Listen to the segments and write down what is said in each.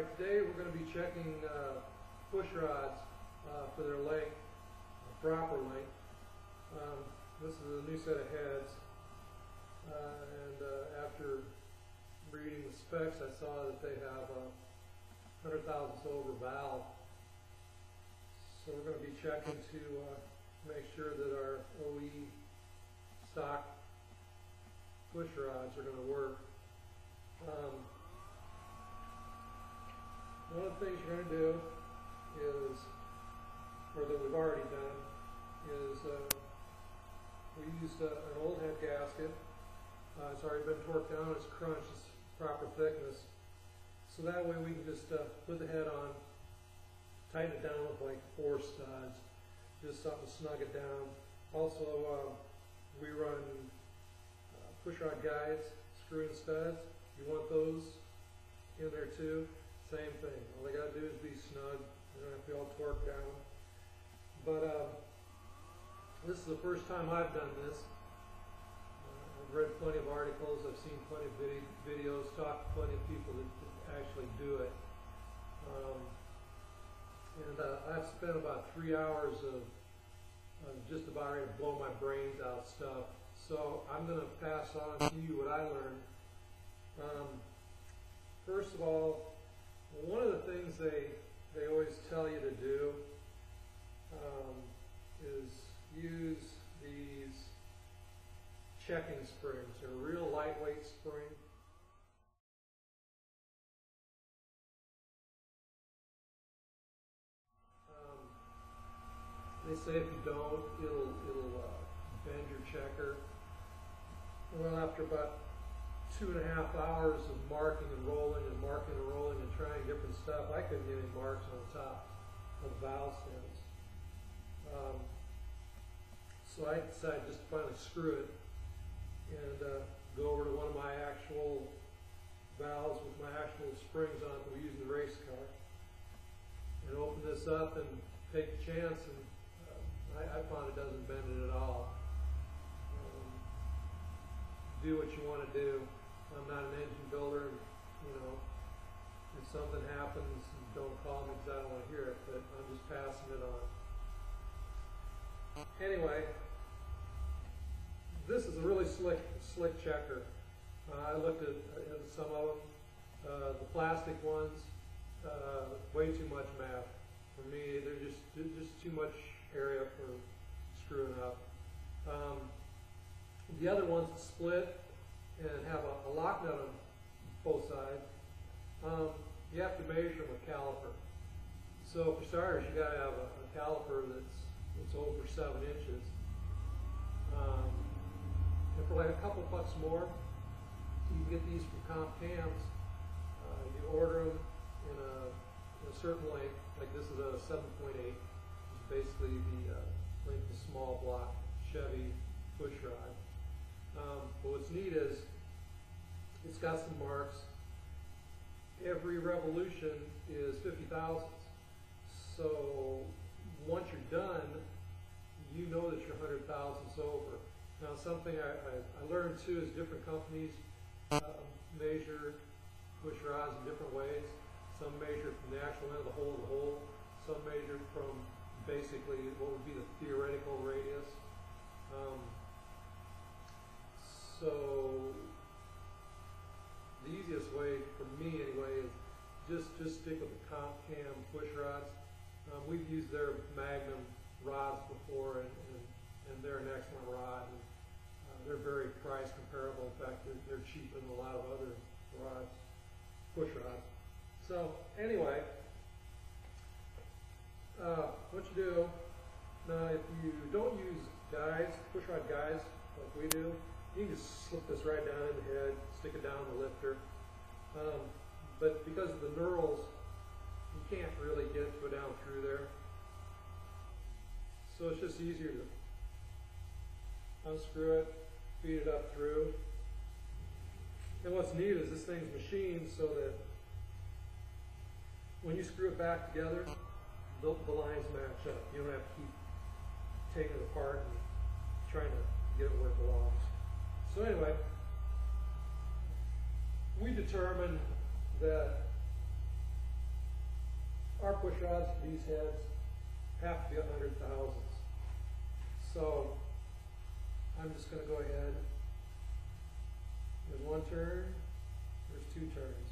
Alright, today we're going to be checking uh, push rods uh, for their length, uh, proper length. Um, this is a new set of heads, uh, and uh, after reading the specs, I saw that they have a hundred thousandths over valve. So we're going to be checking to uh, make sure that our OE stock push rods are going to work. Um, one of the things you're going to do is, or that we've already done, is uh, we used uh, an old head gasket. Uh, it's already been torqued down, it's crunched, it's proper thickness. So that way we can just uh, put the head on, tighten it down with like four studs, just something to snug it down. Also, uh, we run uh, push rod guides, screw in studs. You want those in there too. Same thing. All they gotta do is be snug. They don't have to be all torqued down. But uh, this is the first time I've done this. Uh, I've read plenty of articles. I've seen plenty of vid videos. Talked to plenty of people that, that actually do it. Um, and uh, I've spent about three hours of, of just about ready to blow my brains out stuff. So I'm going to pass on to you what I learned. Um, first of all, one of the things they they always tell you to do um, is use these checking springs. They're a real lightweight spring. Um, they say if you don't, it'll it'll uh, bend your checker. Well, after about two and a half hours of marking and rolling and marking and rolling and trying different stuff, I couldn't get any marks on the top of the valve stems. Um, so I decided just to finally screw it and uh, go over to one of my actual valves with my actual springs on it that we use in the race car and open this up and take a chance and uh, I, I found it doesn't bend it at all. Um, do what you want to do. I'm not an engine builder, and, you know, if something happens, don't call me because I don't want to hear it, but I'm just passing it on. Anyway, this is a really slick, slick checker. Uh, I looked at, at some of them. Uh, the plastic ones, uh, way too much math for me. They're just just too much area for screwing up. Um, the other ones split and have a, a lock nut on both sides, um, you have to measure them with caliper. So for starters, you got to have a, a, caliper that's that's over seven inches. Um, and for like a couple bucks more, you can get these from Comp Cams. Uh, you order them in a, in a, certain length, like this is a 7.8, which is basically the uh, length of small block Chevy push rod. Um, but what's neat is some marks. Every revolution is 50 thousandths. So once you're done, you know that you're 100 thousandths over. Now something I, I, I, learned too is different companies uh, measure push rods in different ways. Some measure from the actual end of the hole to the hole. Some measure from basically what would be the theoretical radius. Um, so the easiest way for me anyway is just just stick with the comp cam push rods. Um, we've used their Magnum rods before, and, and, and they're an excellent rod. And, uh, they're very price comparable. In fact, they're, they're cheaper than a lot of other rods, push rods. So anyway, uh, what you do now, if you don't use guides, push rod guides like we do, you can just slip this right down in the head, stick it down the lifter. Um, but because of the knurls, you can't really get it to down through there. So it's just easier to unscrew it, feed it up through. And what's neat is this thing's machined so that when you screw it back together, the, the lines match up. You don't have to keep taking it apart and trying to get it where it belongs. So anyway, we determined that our push rods for these heads have to be a hundred thousandths. So, I'm just gonna go ahead. There's one turn, there's two turns.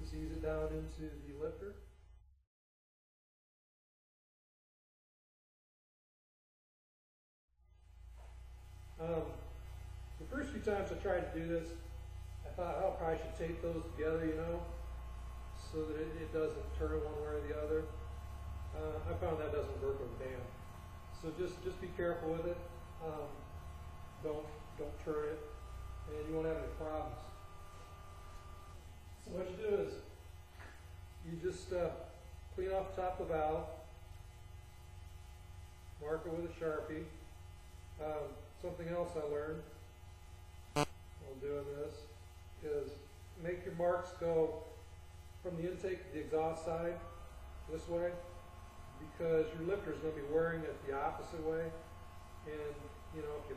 Just ease it down into the lifter. Um, the first few times I tried to do this, I thought, oh, I probably should tape those together, you know, so that it, it doesn't turn one way or the other. Uh, I found that doesn't work with dam. So just, just be careful with it. Um, don't, don't turn it, and you won't have any problems. So what you do is, you just, uh, clean off the top of the valve, mark it with a Sharpie. Um, something else I learned while doing this is make your marks go from the intake to the exhaust side this way because your lifter is going to be wearing it the opposite way. And you know if you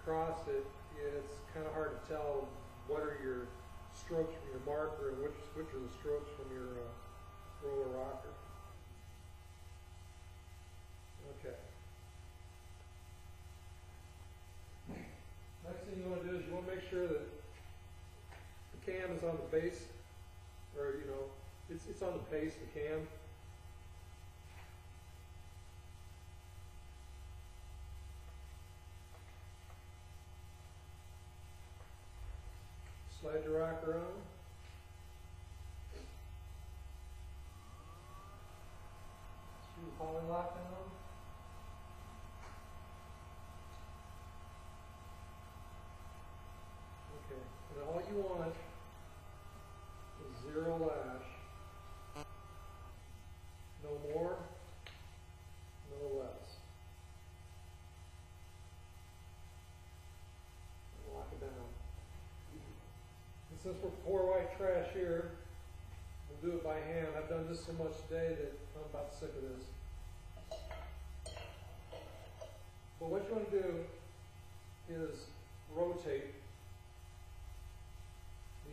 across it it's kind of hard to tell what are your strokes from your marker and which which are the strokes from your uh, roller rocker. Okay Next thing you want to do is you want to make sure that the cam is on the base, or you know, it's it's on the base the cam. Slide your rocker on. Screw the poly lock down. Okay, and all you want is zero lash. No more, no less. And Lock it down. And since we're poor white trash here, we'll do it by hand. I've done this so much today that I'm about sick of this. But what you want to do is rotate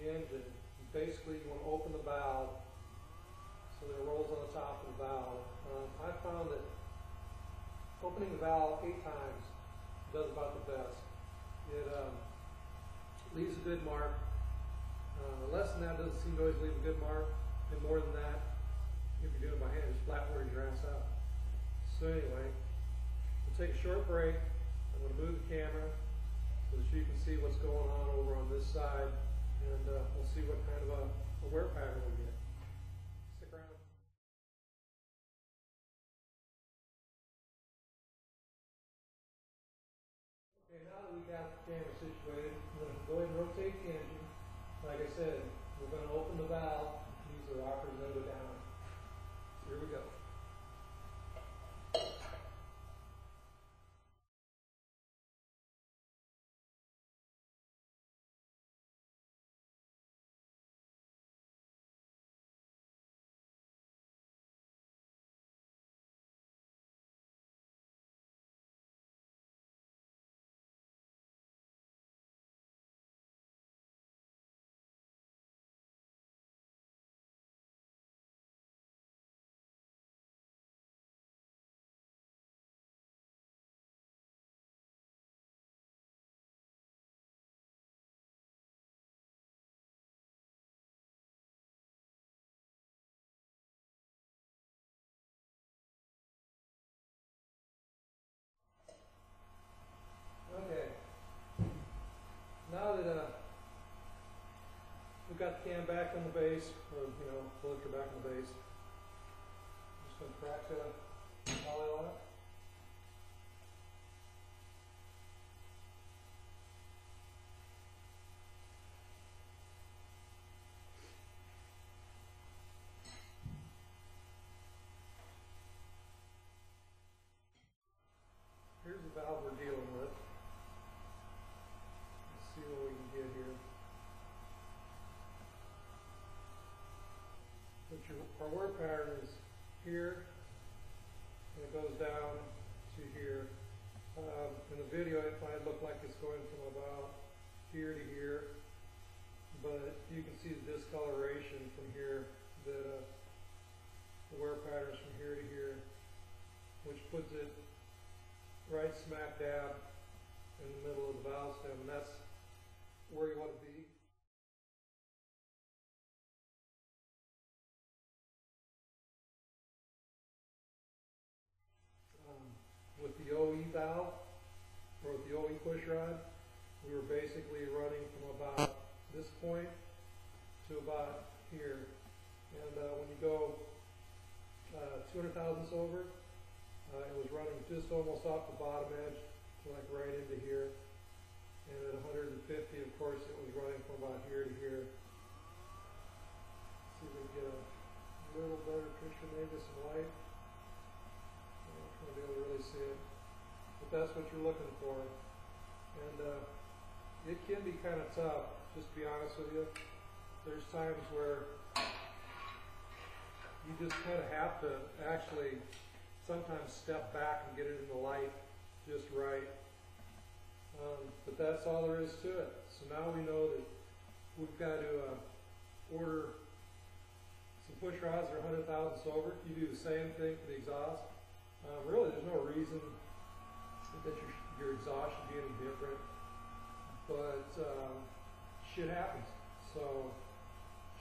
the engine, basically you want to open the valve so that it rolls on the top of the valve. Um, I found that opening the valve eight times does about the best. It um, leaves a good mark. Uh, less than that doesn't seem to always leave a good mark, and more than that, if you're doing it by hand, just flat wears your ass out. So anyway, we'll take a short break. I'm going to move the camera so that you can see what's going on over on this side and uh, we'll see what kind of a, a wear pattern we get. Like I said, we're going to open the valve, use the rockers, then go down. Here we go. Cam back on the base, or you know, the lifter back on the base, just going to crack the video it might look like it's going from about here to here, but you can see the discoloration from here, uh, the wear patterns from here to here, which puts it right smack dab in the middle of the valve stem, and that's where you want to be. Push rod, we were basically running from about this point to about here. And uh, when you go uh, 200 thousandths over, uh, it was running just almost off the bottom edge like right into here. And at 150, of course, it was running from about here to here. See if we can get a little better picture, maybe some light. I'm not going to be able to really see it. But that's what you're looking for. And uh, it can be kind of tough, just to be honest with you. There's times where you just kind of have to actually sometimes step back and get it in the light just right. Um, but that's all there is to it. So now we know that we've got to uh, order some push rods that are 100 thousandths over. You do the same thing for the exhaust. Um, really, there's no reason that your, your exhaust should be any different. But um, shit happens. So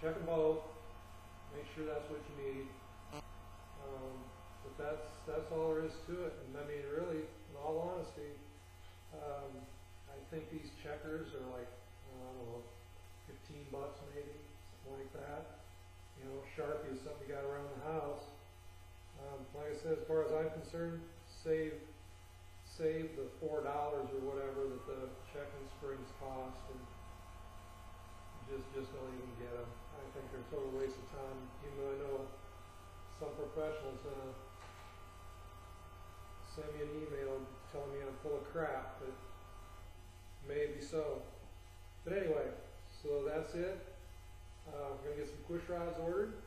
check them both. Make sure that's what you need. Um, but that's that's all there is to it. And I mean, really, in all honesty, um, I think these checkers are like I don't know, fifteen bucks maybe, something like that. You know, Sharpie is something you got around the house. Um, like I said, as far as I'm concerned, save save the four dollars or whatever that the checking springs cost, and just just don't even get them. I think they're a total waste of time. Even though I know some professionals gonna send me an email telling me I'm full of crap, but maybe so. But anyway, so that's it. Uh, I'm gonna get some push rods ordered.